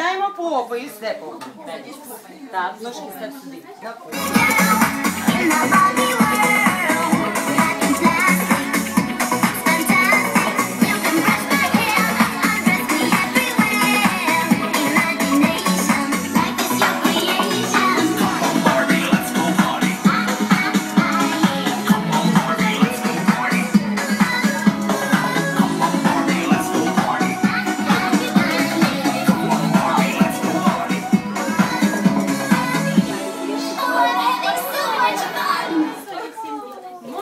Сідаємо попою, степу. Так, ножки став сюди.